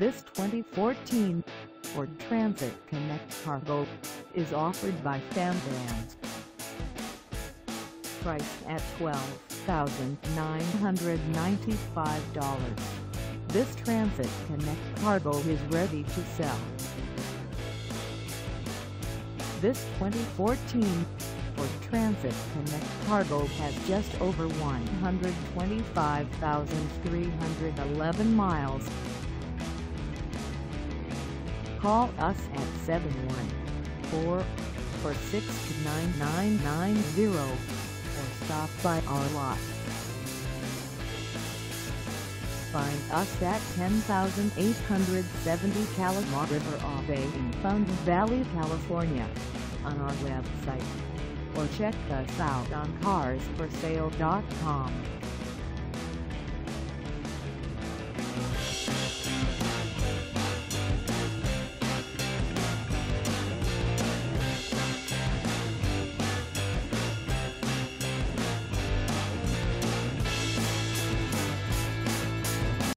This 2014 Ford Transit Connect Cargo is offered by Fam Vans. Priced at $12,995. This Transit Connect Cargo is ready to sell. This 2014 Ford Transit Connect Cargo has just over 125,311 miles. Call us at 714-446-9990 or stop by our lot. Find us at 10870 Kalama River Ave in Fountain Valley, California on our website or check us out on carsforsale.com.